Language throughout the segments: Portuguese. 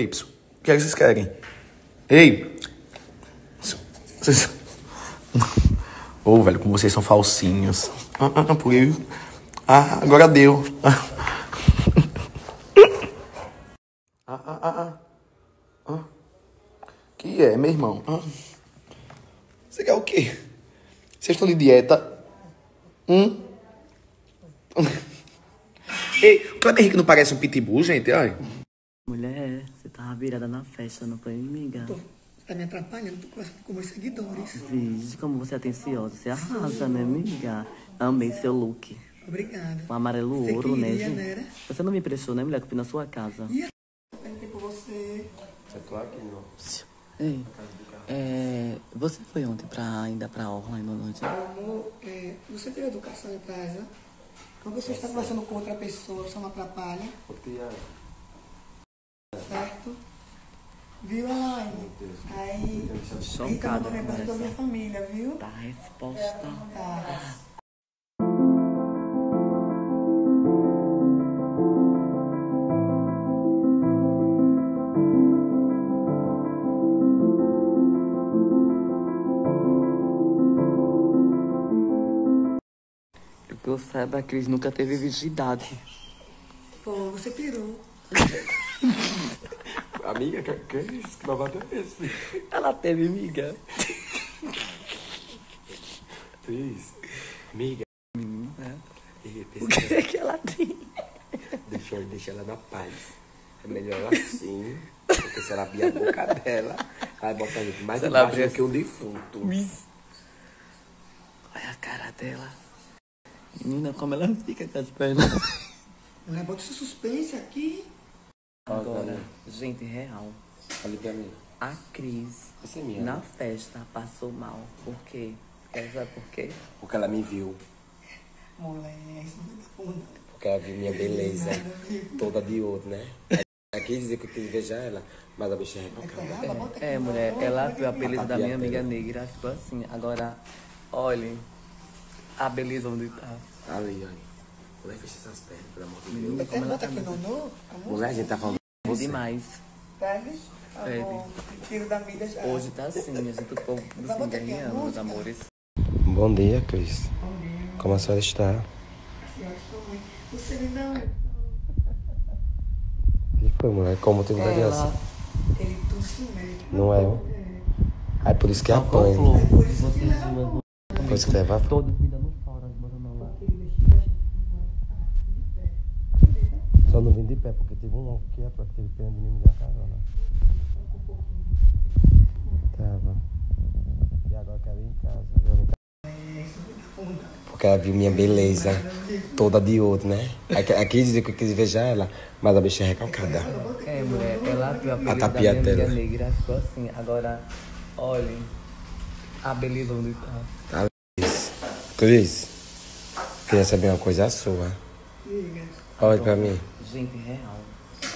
Ei, o que é que vocês querem? Ei! Vocês. Ô, velho, como vocês são falsinhos. Ah, ah, por aí. Ah, agora deu. Ah, ah, ah, ah. ah. Que é, meu irmão? Ah. Você quer o quê? Vocês estão de dieta? Hum? Ei, o Kleber Henrique não parece um pitbull, gente? Ai. Mulher, você tava virada na festa, não foi, amiga? Tô, tá me atrapalhando, tô conversando com meus seguidores. Vixe, como você é atenciosa. Você arrasa, né, amiga? Amei seu look. Obrigada. O amarelo Você ouro, né, queria, gente? né, era? Você não me emprestou, né, mulher? Que eu fui na sua casa. Perguntei por você. Ei, é, você foi ontem pra, ainda pra Orla, ainda noite? Meu amor, é, você teve educação em casa? Quando você está conversando com outra pessoa, você não atrapalha, certo? Viu, Elaine? Aí, eu com lembrando da minha família, viu? tá, resposta. Tá. Que eu saiba, a Cris nunca teve virgindade. Pô, você pirou. Amiga, que, que é isso? Que babado é esse? Ela teve, amiga. Cris, amiga. Ih, O que é que ela tem? Deixa, deixa ela na paz. É melhor ela assim, porque se ela abrir a boca dela, vai botar a gente mais ela embaixo do que um defunto. Olha a cara dela. Menina, como ela fica com as pernas. Mulher, bota esse suspense aqui. Agora, gente, real. Olha pra mim. A Cris, é minha. na festa, passou mal. Por quê? Quer saber por quê? Porque ela me viu. Mulher, isso não é bunda. Porque ela viu minha beleza toda de ouro, né? Ela quis dizer que eu quis invejar ela, mas a bicha é bota aqui É, na mulher, ela viu a beleza da minha amiga negra, ficou assim. Agora, olhem a beleza onde tá. Ali, olha. Mulher, fecha essas pernas, pelo amor de Deus. Menina, Você como ela bota tá aqui no nu, a música. Mulher, a gente tá falando você. demais. Tá Pede. bom. Tiro da mídia já. Hoje tá assim, a gente, Vai assim, ganhando, meus amores. Bom dia, Cris. Como a senhora está? Eu estou muito. Você me dá um. O que foi, mulher? Como teve uma criança? Ele tosse mesmo. Não é? Aí por isso que Só apanha. duas, Por isso que leva todas me dando fora, Só não vim de pé, porque teve um louco que é, teve pena de mim me dar carona. Tava. E agora eu quero ir em casa. Porque ela viu minha beleza toda de ouro, né? Aí quis dizer que eu quis invejar ela, mas a bicha é recalcada. É, mulher, ela viu a beleza da minha tapiatela. amiga negra, ficou assim. Agora, olhem a beleza onde tá. Tá, Cris? Cris, queria saber uma coisa sua. Olha pra mim. Gente, real.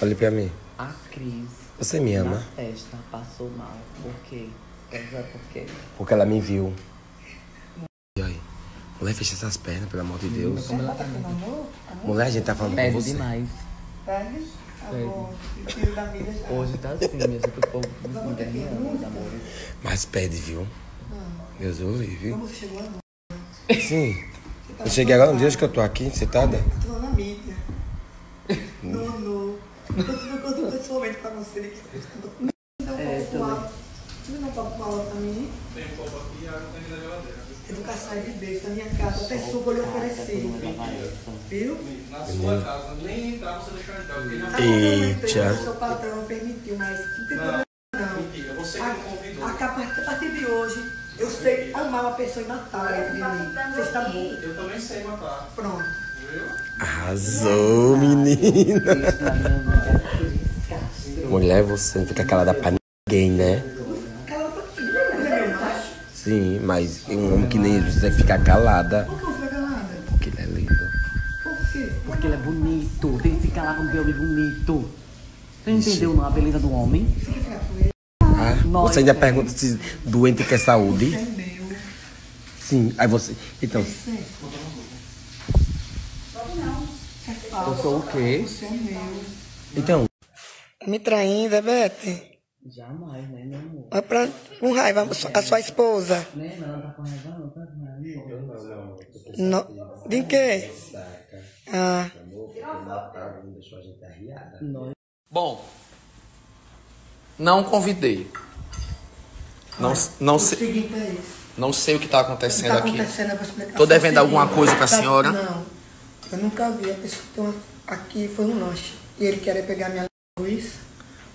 Olha pra mim. A Cris, Você me na ama? festa, passou mal. Por quê? Por quê? Porque ela me viu. E aí? Mulher, fecha essas pernas, pelo amor de Deus. Como ela tá. Mulher, a gente tá falando com Pede você. demais. Pede. Tá bom. Tiro da mídia já. Hoje tá assim, minha gente, o povo me meus amores. Mas pede, viu? Deus o livre. Como você chegou agora? Sim. Eu cheguei agora no dia que eu tô aqui, sentada. Eu tô na mídia. No, no. Eu tô contando esse momento pra você. Não, É, um pouco Você dá um pouco mal pra mim? Tem um pouco aqui e água tem na geladeira. Educação é de Deus, na minha casa, até suco eu lhe ofereci. Viu? Na sua casa, nem entrar você deixar entrar. Não Eita. O seu patrão não permitiu, mas não tem problema não. mentira, você que me convidou. A, a, a partir de hoje, eu sei amar uma pessoa e matar ela de mim. Você está bom. Eu também sei matar, Pronto. Arrasou, menina. Mulher, você não fica calada pra ninguém, né? Sim, mas um homem que nem você ficar calada. Por que eu vou ficar calada? Porque ele é lindo. Por quê? Porque ele é bonito, tem que ficar lá com o homem bonito. Você entendeu não, a beleza do homem? Ah, você ainda é. pergunta se doente quer saúde? Sim. Aí você. Então, Eu sou o quê? Você é meu. então, Me traindo, é Bete? Jamais, né, meu amor? Vai pra, com raiva, a sua- a sua esposa. Né? Mas ela tá com raiva, não, tá com raiva. No, de quê? Saca. Ah, não deixou a gente arriada. Bom, não convidei. Não, não, sei, é não sei o que está acontecendo Tá aqui. acontecendo. Tô devendo alguma coisa pra tá- senhora? Não, eu nunca vi. A pessoa que tem uma, aqui foi um lanche. E ele queria pegar minha linguiça.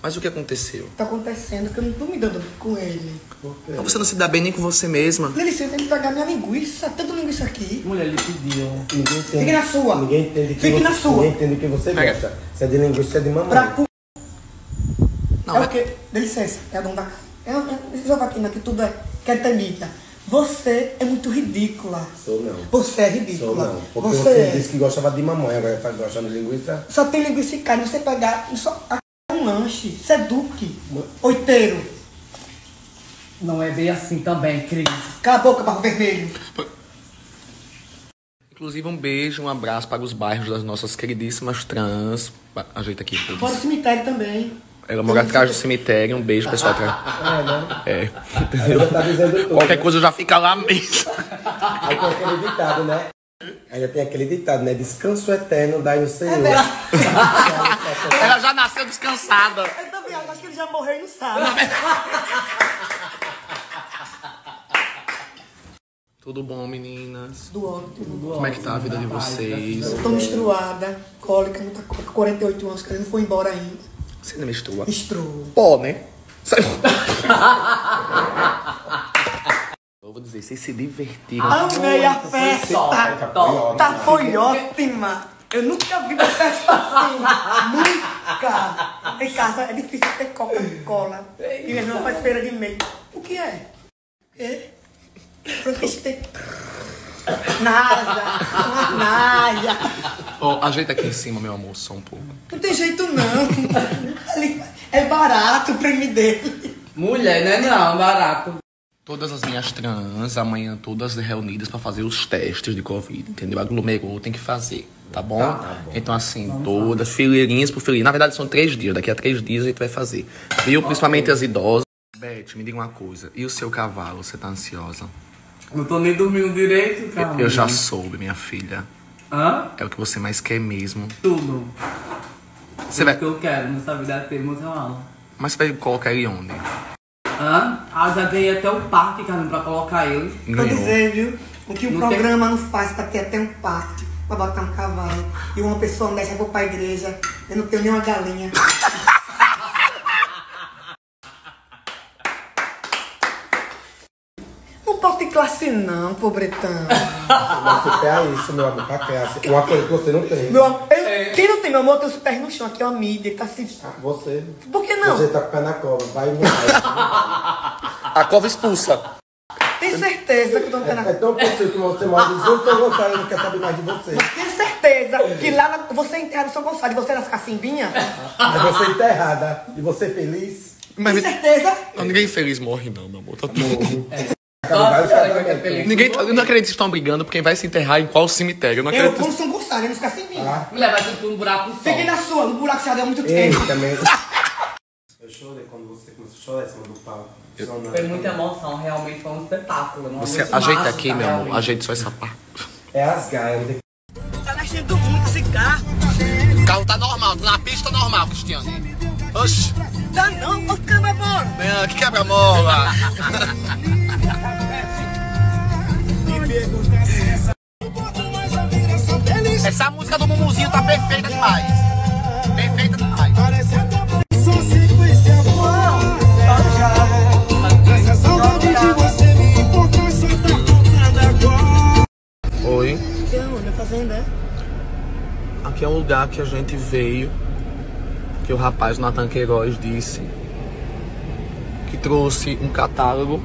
Mas o que aconteceu? Tá acontecendo que eu não tô me dando com ele. Você não se dá bem nem com você mesma. Licença, tem que pegar minha linguiça. Tanta linguiça aqui. Mulher, ele pediu. Ninguém entende. Fique na sua. Ninguém entende que Fique você, na sua. Ninguém entende o que você Pega. gosta. Se é de linguiça, é de mamãe. Pra cu... Não, é mas- o quê? Dá licença, é a dona da casa. É, é, essa vaquina que tudo é. Quer ter mídia. Você é muito ridícula. Sou não. Você é Sou ridícula. não. Porque você você, é. disse que gostava de mamãe, agora tá gostando de linguiça. Só tem linguiça e carne. Você pegar só a- um lanche. Isso é duque. Oiteiro. Não é bem assim também, Cris. Cala a boca, barro vermelho. Inclusive, um beijo, um abraço para os bairros das nossas queridíssimas trans. Ajeita aqui. Fora o cemitério também. Ela mora atrás do cemitério. Um beijo, pessoal. atrás. É, né? É. Aí já tá dizendo tudo. Qualquer coisa já fica lá mesmo. Aí tem aquele ditado, né? Ainda tem aquele ditado, né? Descanso eterno dai no Senhor. Ela já nasceu descansada. Eu também acho que ele já morreu e não sabe. Tudo bom, meninas? Do ótimo. Como é que tá a vida de vocês? Tô menstruada, cólica, muita cólica. 48 anos, que ele não foi embora ainda. Você não mistura? Menstruou. Pó, né? Sai- Eu vou dizer, vocês se divertiram. Amei a festa. top. Tá, foi ótima. Eu nunca vi uma festa assim. nunca. Em casa é difícil ter Coca-Cola. E minha irmã faz feira de meio. O que é? É? Nada. Nada. Ó, ajeita aqui em cima, meu amor, só um pouco. Não tem jeito não. É barato o prêmio dele. Mulher, né? Não, barato. Todas as minhas trans, amanhã todas reunidas pra fazer os testes de Covid, entendeu? Aglomerou, tem que fazer, tá bom? Então, assim, todas, fileirinhas por fileirinha. Na verdade, são três dias. Daqui a três dias a gente vai fazer. Viu? Principalmente as idosas. Beth, me diga uma coisa. E o seu cavalo, você tá ansiosa? Não tô nem dormindo direito, cara. Eu já soube, minha filha. Hã? É o que você mais quer mesmo. Tudo. Você O vai... que eu quero nessa vida é ter meu cavalo. Mas você vai colocar ele onde? Hã? Ah, já ganhei até o parque, cara, pra colocar ele. Ganhou. dizer, viu? O que o Não tem- programa não faz pra ter até um parque, pra botar um cavalo. E uma pessoa eu vou pra igreja, eu não tenho nenhuma galinha. Não classe não, pobretão. Mas você quer isso, meu amor, pra classe. Uma coisa que você não tem. Meu, amor, eu- quem não tem meu amor tem os pés no chão, aqui é uma mídia, tá assim. Ah, Você. Por que não? Você tá com o pé na cova, vai e morrer. A cova expulsa. Tem certeza que eu tô no pé na É tão possível que você mora em São Gonçalo e não quer saber mais de você. Tenho certeza que lá na, você é enterrado em São Gonçalo e você nas cacimbinhas? É você enterrada e você feliz. Mas Tem certeza? Não, ninguém feliz morre, não, meu amor. Tá tudo. É feliz. Ninguém, tá- eu não acredito que vocês estão brigando por quem vai se enterrar em qual cemitério. Eu não Eu acredito. vou no São Gonçalo, nos cacimbinhas. Mulher, vai ser tudo um buraco só. Fiquei na sua, no buraco já deu muito Ei, tempo. também. Eu chorei quando você começou a chorar em cima do palco. Foi muita emoção, realmente foi um espetáculo. Você ajeita aqui, meu amor. realmente. Ajeita só essa parte. É as gaias. Tá mexendo muito esse carro. O carro tá normal, tá na pista normal, Cristiano. Oxi, Tá não, ô bola. vem aqui, quebra-mola. Essa música do Mumuzinho tá perfeita demais. Perfeita demais. Oi. Que onde? Fazenda? Aqui é um lugar que a gente veio, que o rapaz Nathan Queiroz disse, que trouxe um catálogo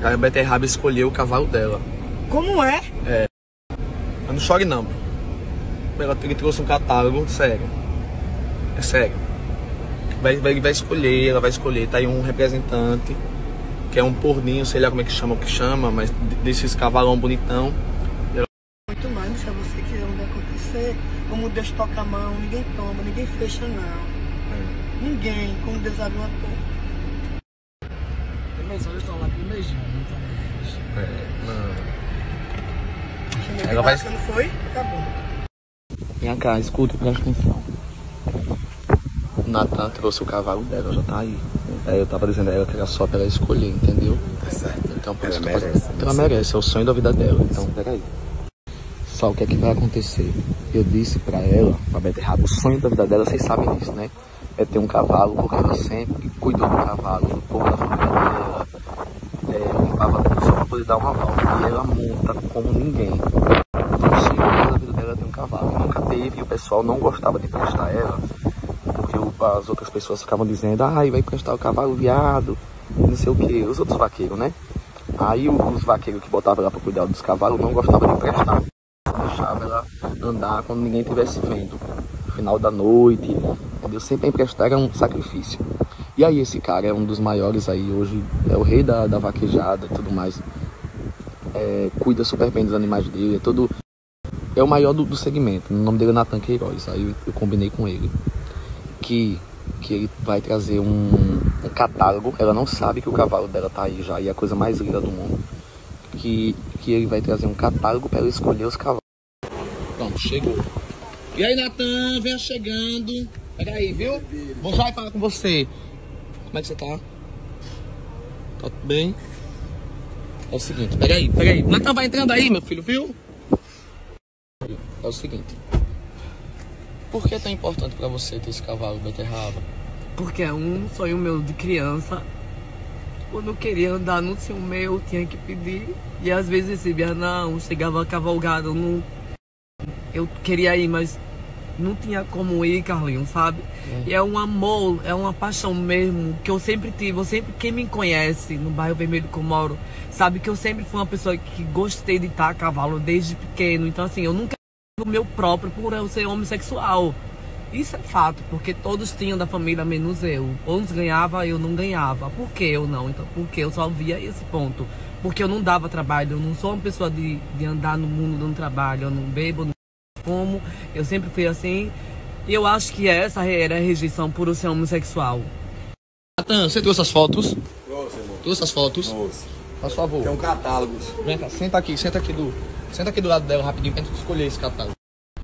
pra a Beterraba escolher o cavalo dela. Como é? Mas não chore não. Ela, ele trouxe um catálogo, sério. É sério. Vai, vai, vai escolher, ela vai escolher. Tá aí um representante, que é um porninho, sei lá como é que chama o que chama, mas desses cavalão bonitão. Muito mais, se é você quiser onde acontecer, como Deus toca a mão, ninguém toma, ninguém fecha não. Ninguém, como Deus abre uma porta. Também só estão lá aqui beijando, tá? Ela vai- Não foi? Tá bom. Vem cá, escuta, presta atenção. O Natan trouxe o cavalo dela, já tá aí. Aí eu tava dizendo a ela que era só pra ela escolher, entendeu? Tá certo. Então por Ela isso que eu tô merece, fazendo- Ela merece, é o sonho da vida dela. Então, peraí. Só o que é que vai acontecer? Eu disse pra ela, pra Beterraba, o sonho da vida dela, vocês sabem disso, né? É ter um cavalo, porque ela sempre cuidou do cavalo, do povo da família dela. É, limpava tudo só pra poder dar uma volta. E ela monta como ninguém. Então, o sonho da vida dela ter um cavalo. Nunca teve, e o pessoal não gostava de emprestar ela, porque as outras pessoas ficavam dizendo, ai, vai emprestar o cavalo viado, não sei o que, os outros vaqueiros, né? Aí os vaqueiros que botavam ela pra cuidar dos cavalos não gostavam de emprestar. Deixava ela andar quando ninguém estivesse vendo. Final da noite, entendeu? Sempre emprestar era um sacrifício. E aí esse cara é um dos maiores aí hoje, é o rei da, da vaquejada e tudo mais. É, cuida super bem dos animais dele, é todo. É o maior do, do segmento. O nome dele é Natan Queiroz. Aí eu, eu combinei com ele que, que ele vai trazer um, um catálogo. Ela não sabe que o cavalo dela tá aí já e é a coisa mais linda do mundo. Que, que ele vai trazer um catálogo para ela escolher os cavalos. Pronto, chegou. E aí, Natan, venha chegando. Pega aí, viu? Vou já falar com você. Como é que você tá? Tá tudo bem? É o seguinte, pega aí, pega aí. Natan vai entrando aí, meu filho, viu? É o seguinte. Por que é tão importante pra você ter esse cavalo beterraba? Porque é um sonho meu de criança. Quando eu queria andar no seu meu, tinha que pedir. E às vezes recebia não, chegava cavalgado, não. Eu queria ir, mas não tinha como ir, Carlinhos, sabe? E é um amor, é uma paixão mesmo que eu sempre tive. Eu sempre, quem me conhece no bairro Vermelho que eu moro, sabe que eu sempre fui uma pessoa que gostei de estar a cavalo desde pequeno. Então, assim, eu nunca o meu próprio por eu ser homossexual. Isso é fato, porque todos tinham da família, menos eu. Uns ganhava, eu não ganhava. Por que eu não? Então, porque eu só via esse ponto. Porque eu não dava trabalho, eu não sou uma pessoa de, de andar no mundo dando trabalho, eu não bebo, eu não como, eu sempre fui assim. E eu acho que essa era a rejeição por ser homossexual. Natan, você trouxe as fotos? Trouxe, irmão. Trouxe as fotos? Trouxe. Faz favor. Tem um catálogo. Vem cá, senta aqui, senta aqui do. Senta aqui do lado dela rapidinho pra gente escolher esse catálogo.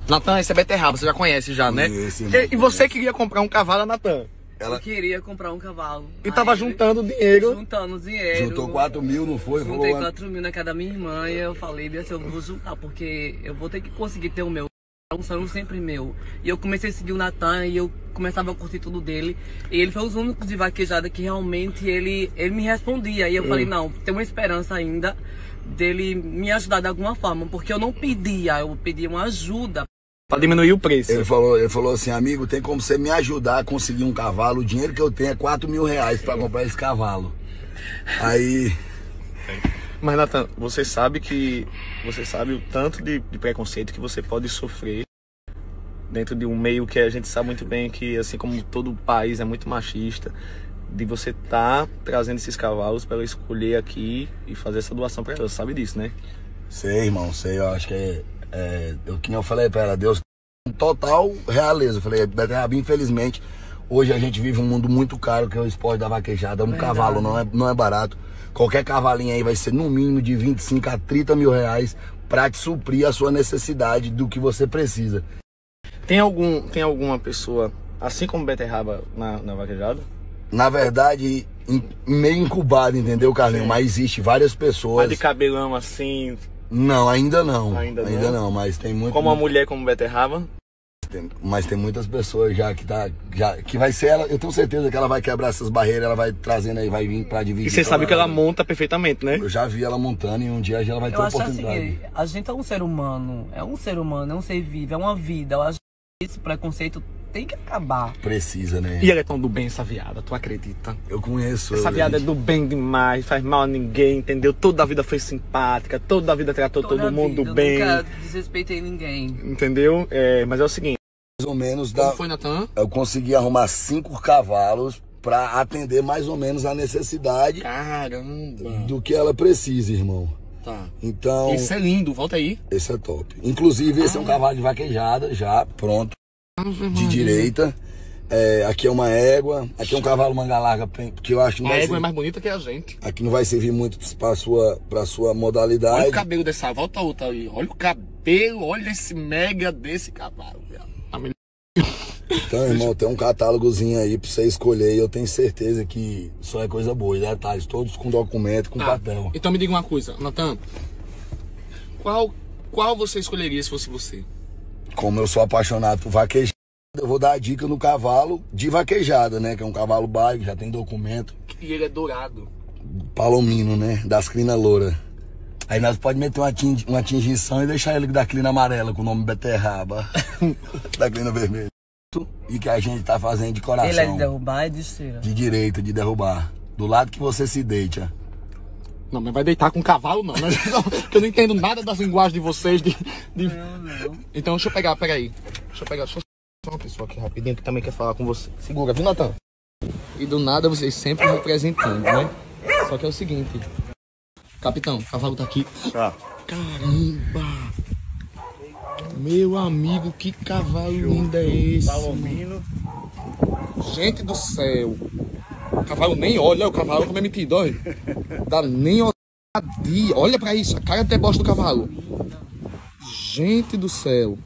Natan, esse é beterraba, você já conhece já, né? Esse, E, e você queria comprar um cavalo, Natan? Ela Eu queria comprar um cavalo. E tava Aí, juntando dinheiro. Juntando dinheiro. juntou 4 mil, não foi? Juntei Falou, 4 mil na casa da minha irmã e eu falei, Bia, eu vou juntar, porque eu vou ter que conseguir ter o meu. Um sonho sempre meu. E eu comecei a seguir o Natan e eu começava a curtir tudo dele. E ele foi dos únicos de vaquejada que realmente ele, ele me respondia. E eu falei, não, tem uma esperança ainda dele me ajudar de alguma forma. Porque eu não pedia, eu pedia uma ajuda. Pra diminuir o preço. Ele falou, ele falou assim, amigo, tem como você me ajudar a conseguir um cavalo? O dinheiro que eu tenho é 4 mil reais pra comprar esse cavalo. Aí, Mas, Natan, você sabe que. Você sabe o tanto de, de preconceito que você pode sofrer dentro de um meio que a gente sabe muito bem que, assim como todo país é muito machista, de você tá trazendo esses cavalos para ela escolher aqui e fazer essa doação para ela. Você sabe disso, né? sei, irmão, sei, eu acho que é. é eu, que eu falei pra ela, Deus total realeza. Eu falei, Beterraba, infelizmente, hoje a gente vive um mundo muito caro, que é o esporte da vaquejada. Um cavalo não é, não é barato. Qualquer cavalinho aí vai ser no mínimo de 25 a 30 mil reais pra te suprir a sua necessidade do que você precisa. Tem algum, tem alguma pessoa, assim como beterraba na, na vaquejada? Na verdade, meio incubado, entendeu, Carlinhos? Mas existe várias Mas pessoas. de cabelão assim, Não, ainda não. Ainda Ainda, não? não? mas tem muito. como uma mulher como beterraba? Tem- mas tem muitas pessoas já que tá. Já, que vai ser ela. Eu tenho certeza que ela vai quebrar essas barreiras, ela vai trazendo aí, vai vir pra dividir. E você sabe que ela monta perfeitamente, né? Eu já vi ela montando e um dia ela vai ter Eu a acho oportunidade. assim, a gente é um ser humano, é um ser humano, é um ser vivo, é uma vida. Eu acho que esse preconceito tem que acabar. Precisa, né? E ela é tão do bem, essa viada, tu acredita? Eu conheço. Essa eu- viada é do bem demais, faz mal a ninguém, entendeu? Toda a vida foi simpática, toda a vida tratou Toda todo a mundo vida, eu bem, Nunca desrespeitei ninguém. entendeu? É, mas é o seguinte, Mais ou menos como da. foi, Natan? Eu consegui arrumar cinco cavalos pra atender mais ou menos a necessidade Caramba. do que ela precisa, irmão. Tá. Então. Isso é lindo, volta aí. Esse é top. Inclusive, esse é um cavalo de vaquejada, já pronto, de direita. É, aqui é uma égua, aqui é um cavalo manga larga, porque eu acho que não A égua é servir, mais bonita que a gente. aqui não vai servir muito pra sua, pra sua Olha modalidade. o cabelo dessa, volta outra aí. Olha o cabelo, olha esse mega desse cavalo. Então, irmão, tem um catálogozinho aí pra você escolher e eu tenho certeza que só é coisa boa. E detalhes, todos com documento, com Ah, papel. Então me diga uma coisa, Natan. Qual, qual você escolheria se fosse você? Como eu sou apaixonado por vaquejada, eu vou dar a dica no cavalo de vaquejada, né? Que é um cavalo bike, já tem documento. E ele é dourado. Palomino, né? Das crinas loura. Aí nós pode meter uma, ating- uma tingição e deixar ele da crina amarela com o nome Beterraba. da crina vermelha. E que a gente tá fazendo de coração. Ele é de derrubar e de esteira. De direita, de derrubar. Do lado que você se deita. Não, mas vai deitar com cavalo não, né? Porque eu não entendo nada das linguagens de vocês. De, de- Então deixa eu pegar, peraí. Deixa eu pegar só uma pessoa aqui rapidinho que também quer falar com você. Segura, viu, Natan? E do nada vocês sempre representando, né? Só que é o seguinte. Capitão, o cavalo tá aqui. Tá. Caramba! Meu amigo, que cavalo lindo é esse? Palomino. Gente do céu. O cavalo nem olha, o cavalo como é metido, olha. Dá nem ousadia. Olha pra isso, a cara até bosta do cavalo. Gente do céu.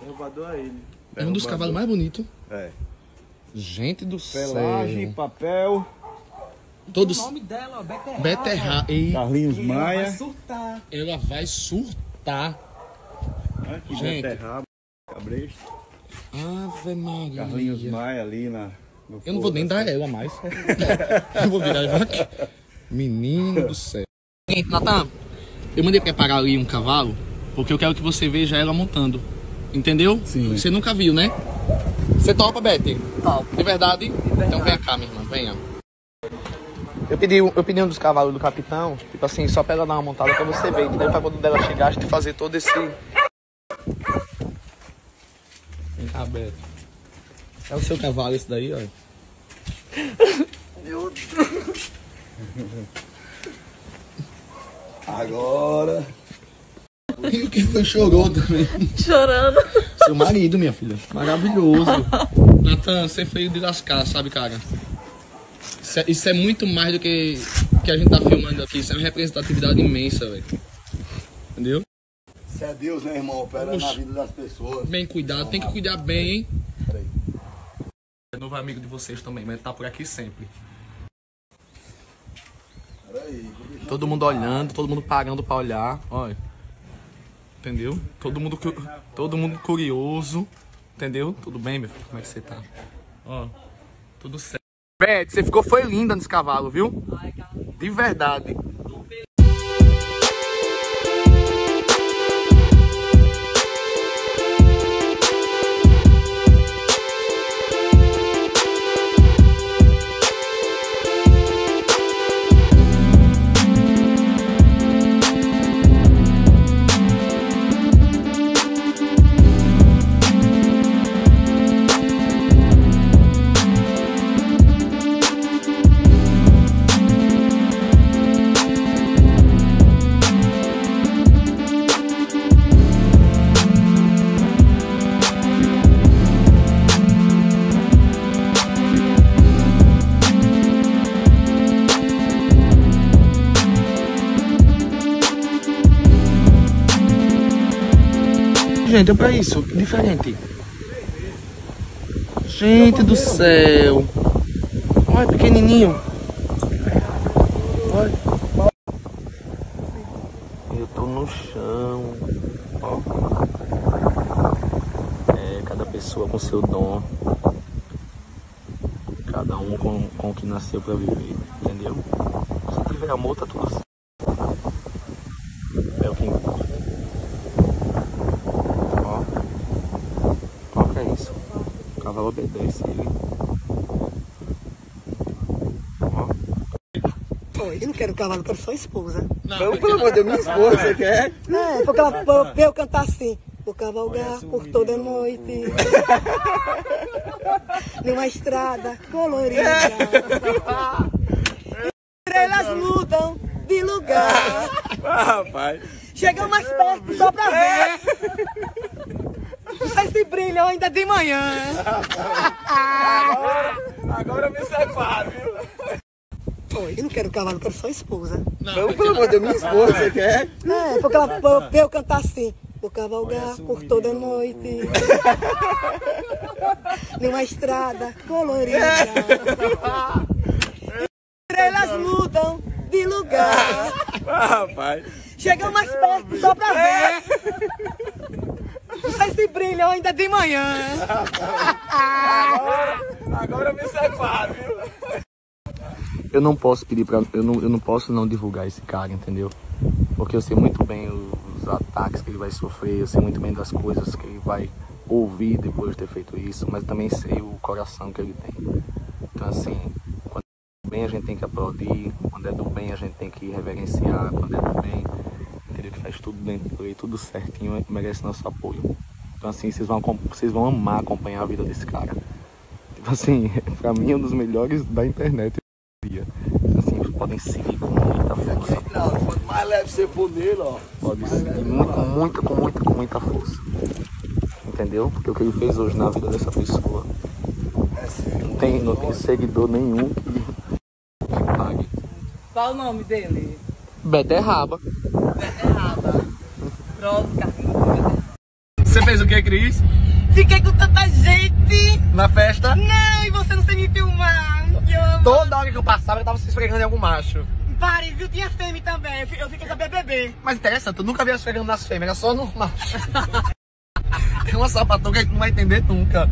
Derrubador é ele. É um dos cavalos mais bonitos. É. Gente do Pelagem, céu. papel. Todos. O nome dela, Beterraba. Beterra. Ei, Carlinhos Ela vai Maia. surtar. ela vai surtar. Aqui, Gente. Beterraba. Cabresto. Ave Maria. Carlinhos Maia ali na. no Eu não vou nem da- dar ela mais. eu vou virar ela aqui. Menino do céu. Gente, Natan, eu mandei preparar ali um cavalo, porque eu quero que você veja ela montando. Entendeu? Sim. Você nunca viu, né? Você topa, Betty? Topo. De verdade? Então vem cá, minha irmã, venha. Eu pedi, um- eu pedi um dos cavalos do capitão, tipo assim, só pra ela dar uma montada pra você ver, entendeu? Pra quando dela chegar, a gente fazer todo esse. Vem cá, Betty. É o seu cavalo esse daí, ó. Agora. E o que foi chorou também? Chorando. Seu marido, minha filha. Maravilhoso. Natan, você é feio de lascar, sabe, cara? Isso é, isso é muito mais do que, que a gente tá filmando aqui. Isso é uma representatividade imensa, velho. Entendeu? Você é Deus, né, irmão? Opera na Oxe. vida das pessoas. Bem cuidado, tem que cuidar bem, hein? Peraí. É novo amigo de vocês também, mas tá por aqui sempre. Peraí. Todo mundo olhando, todo mundo parando pra olhar, olha. Entendeu? Todo mundo, todo mundo curioso. Entendeu? Tudo bem, meu filho? Como é que você tá? Ó, tudo certo. Beth, você ficou foi linda nesse cavalo, viu? De verdade. Gente, é pra isso, diferente. Gente do céu. Olha, pequenininho. Olha. Eu tô no chão. Ó. É, cada pessoa com seu dom. Cada um com, com o que nasceu pra viver. Entendeu? Se tiver amor, tá tudo certo. É o que importa. Ó. Ó que é isso. O cavalo obedece ele. Ó. Eu não quero cavalo, eu quero só esposa. Não, Pelo amor de Deus, minha esposa, você quer? É, porque ela eu cantar assim. Vou cavalgar por toda noite. Numa estrada colorida. Estrelas mudam de lugar. Ah, rapaz. Chega mais perto só pra ver. Não sei se brilham ainda de manhã. Agora me separo, viu? Oi, eu não quero cavalo, quero só esposa. Não, pelo amor de Deus, minha esposa, você quer? É, porque ela pra eu cantar assim. Vou cavalgar por toda noite. Numa estrada colorida. Estrelas mudam de lugar. Rapaz. Chegam mais perto só pra ver. Não sei se brilham ainda de manhã. Agora me separo, viu? Eu não posso pedir pra. Eu não, eu não posso não divulgar esse cara, entendeu? Porque eu sei muito bem os ataques que ele vai sofrer, eu sei muito bem das coisas que ele vai ouvir depois de ter feito isso, mas também sei o coração que ele tem. Então assim, quando é do bem a gente tem que aplaudir, quando é do bem a gente tem que reverenciar, quando é do bem, entendeu? Que faz tudo dentro do lei, tudo certinho, merece nosso apoio. Então assim, vocês vão, vocês vão amar acompanhar a vida desse cara. Tipo assim, pra mim é um dos melhores da internet. Então, assim, vocês podem seguir com muita força. Quanto mais leve você for nele, ó. Pode seguir muito, com muita, com muita, com muita força. Entendeu? Porque o que ele fez hoje na vida dessa pessoa não tem, não tem seguidor nenhum que, pague. Qual o nome dele? Beterraba. Beterraba. Pronto, Carlinhos. Você fez o que, Cris? Fiquei com tanta gente. Na festa? Não, e você não sei me filmar. Toda hora que eu passava, eu tava se esfregando em algum macho. Pare, viu? Tinha fêmea também. Eu fi- Eu fiquei com a BBB. Mas interessante, eu nunca vi esfregando nas fêmeas, era só no macho. É uma sapatão que a gente não vai entender nunca.